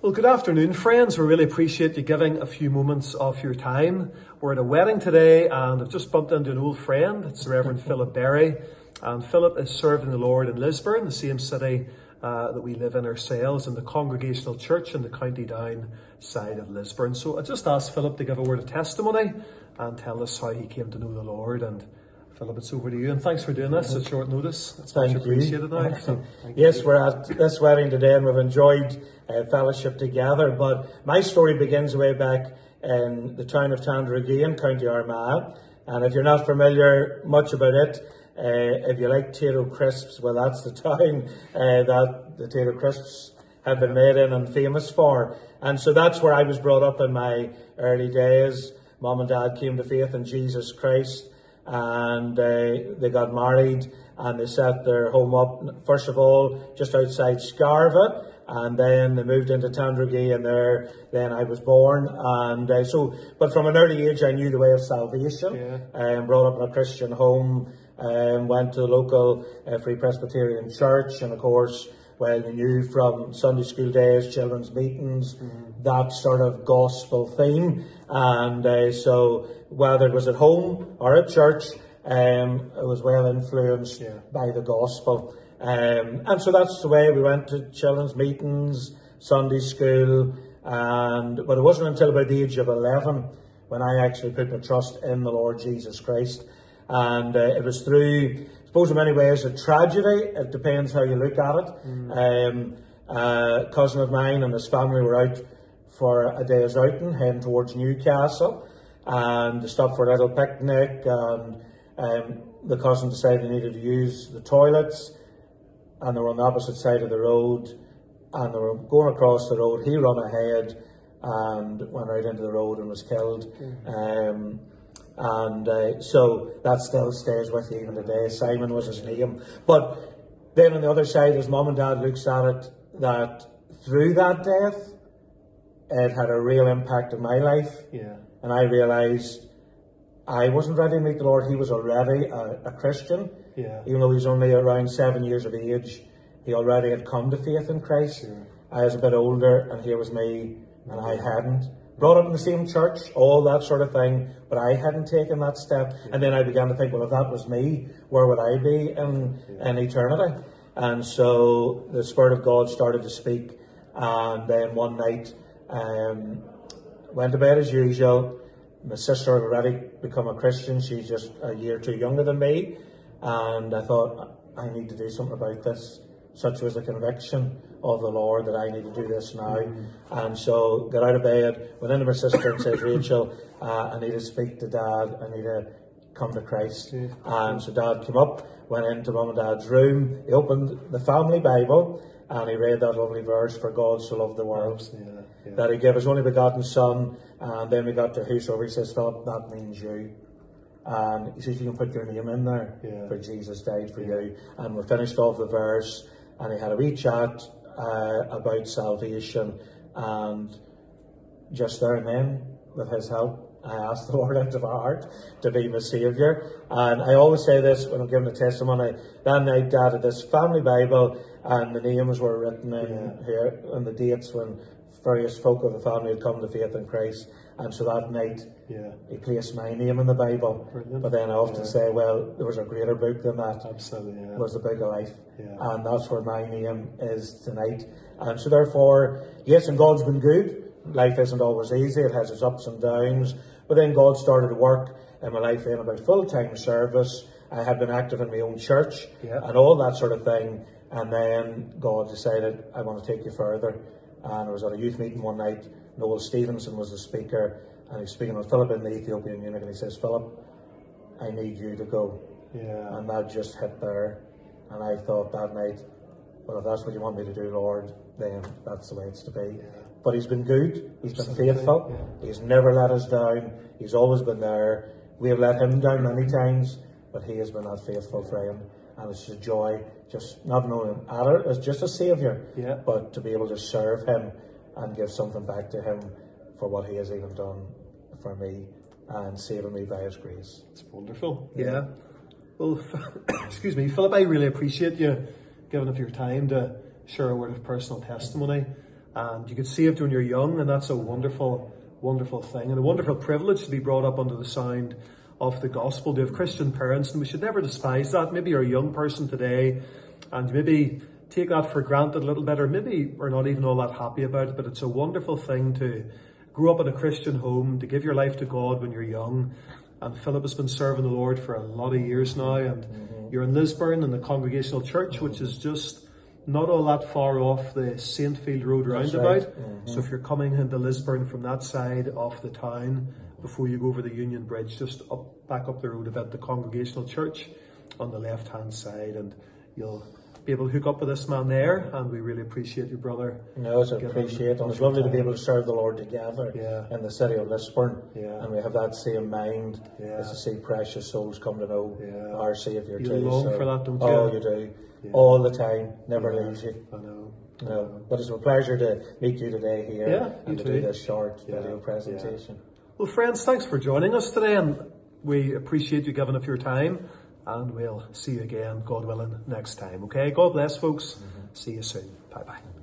Well, good afternoon, friends. We really appreciate you giving a few moments of your time. We're at a wedding today, and I've just bumped into an old friend. It's the Reverend Philip Berry. And Philip is serving the Lord in Lisburn, the same city uh, that we live in ourselves, in the Congregational Church in the County Down side of Lisburn. So I just asked Philip to give a word of testimony and tell us how he came to know the Lord. And Philip, it's over to you. And thanks for doing this at short notice. It's much Thank you. appreciated now. So, thank Yes, you. we're at this wedding today and we've enjoyed uh, fellowship together. But my story begins way back in the town of Tandragee in County Armagh. And if you're not familiar much about it, uh, if you like Tayto crisps, well, that's the town uh, that the Tayto crisps have been made in and famous for. And so that's where I was brought up in my early days. Mom and dad came to faith in Jesus Christ and uh, they got married and they set their home up, first of all, just outside Scarva. And then they moved into Tandragee and there, then I was born. And uh, so, but from an early age, I knew the way of salvation. Yeah. Um, brought up in a Christian home, um, went to the local uh, Free Presbyterian Church, and of course, well, you knew from Sunday school days, children's meetings, that sort of gospel theme. And uh, so, whether it was at home or at church, um, it was well influenced Yeah. by the gospel. Um, and so that's the way we went to children's meetings, Sunday school, and but it wasn't until about the age of 11 when I actually put my trust in the Lord Jesus Christ. And uh, it was through, I suppose in many ways, a tragedy. It depends how you look at it. Um, a cousin of mine and his family were out for a day's outing, heading towards Newcastle, and stopped for a little picnic, and um, the cousin decided he needed to use the toilets, and they were on the opposite side of the road, and they were going across the road. He ran ahead and went right into the road and was killed. Um, and uh, so that still stays with you even today. Simon was his name. But then on the other side, his mum and dad looks at it that through that death, it had a real impact on my life. Yeah. And I realised I wasn't ready to meet the Lord. He was already a, a Christian. Yeah. Even though he was only around seven years of age, he already had come to faith in Christ. Sure. I was a bit older, and here was me, and I hadn't. Brought up in the same church, all that sort of thing, but I hadn't taken that step. And then I began to think, well, if that was me, where would I be in, in eternity? And so the Spirit of God started to speak, and then one night, um, went to bed as usual. My sister had already become a Christian. She's just a year or two younger than me. And I thought, I need to do something about this. Such was the conviction of the Lord that I need to do this now. And so got out of bed, went into my sister and says, Rachel, uh, I need to speak to dad. I need to come to Christ. And so dad came up, went into mum and dad's room. He opened the family Bible and he read that lovely verse, For God so loved the world Yeah. Yeah. that he gave his only begotten son, and then we got to whosoever he says, Philip, that means you. And he says, You can put your name in there, Yeah. for Jesus died for you. And we finished off the verse, and he had a wee chat uh, about salvation, and just there and then, with his help, I asked the Lord out of my heart to be my Saviour. And I always say this when I'm giving a testimony. That night, Dad had this family Bible, and the names were written in Yeah. here, and the dates when various folk of the family had come to faith in Christ. And so that night, Yeah. he placed my name in the Bible. Brilliant. But then I often Yeah. say, well, there was a greater book than that Absolutely. Yeah. was the book of life. Yeah. And that's where my name is tonight. And so therefore, yes, and God's been good. Life isn't always easy, it has its ups and downs. But then God started to work in my life in about full time service. I had been active in my own church Yeah. and all that sort of thing. And then God decided, I want to take you further. And I was at a youth meeting one night. Noel Stevenson was the speaker, and he's speaking on Philip in the Ethiopian eunuch, and he says, Philip, I need you to go. Yeah. And that just hit there. And I thought that night, well, if that's what you want me to do, Lord, then that's the way it's to be. But He's been good. He's been Absolutely, faithful. yeah. He's never let us down. He's always been there. We have let Him down many times, but He has been that faithful friend. And it's a joy just not knowing Him as just a Saviour, Yeah. but to be able to serve Him and give something back to Him for what He has even done for me and saving me by His grace. It's wonderful. Yeah. Well, excuse me, Philip, I really appreciate you giving up your time to share a word of personal testimony. and you get saved when you're young, and that's a wonderful, wonderful thing, and a wonderful privilege to be brought up under the sound of the gospel, to have Christian parents, and we should never despise that. Maybe you're a young person today, and maybe take that for granted a little bit, or maybe we're not even all that happy about it, but it's a wonderful thing to grow up in a Christian home, to give your life to God when you're young. And Philip has been serving the Lord for a lot of years now, and mm-hmm. you're in Lisburn in the Congregational Church, mm-hmm. which is just not all that far off the Saintfield Road roundabout. Right. Mm-hmm. So if you're coming into Lisburn from that side of the town, before you go over the Union Bridge, just up back up the road a bit, the Congregational Church on the left hand side, and you'll be able to hook up with this man there, and we really appreciate your brother. No, it's appreciate, and it's lovely to be able to serve the Lord together yeah. in the city of Lisburn, yeah. and we have that same mind yeah. as to see precious souls come to know yeah. our Saviour you too. long so, for that, don't oh, you? Oh, you do. Yeah. All the time, never yeah. leaves you. I know. No, but it's a pleasure to meet you today here yeah, and to too. do this short video presentation. Well, friends, thanks for joining us today, and we appreciate you giving up your time. And we'll see you again, God willing, next time. Okay? God bless, folks. Mm-hmm. See you soon. Bye bye.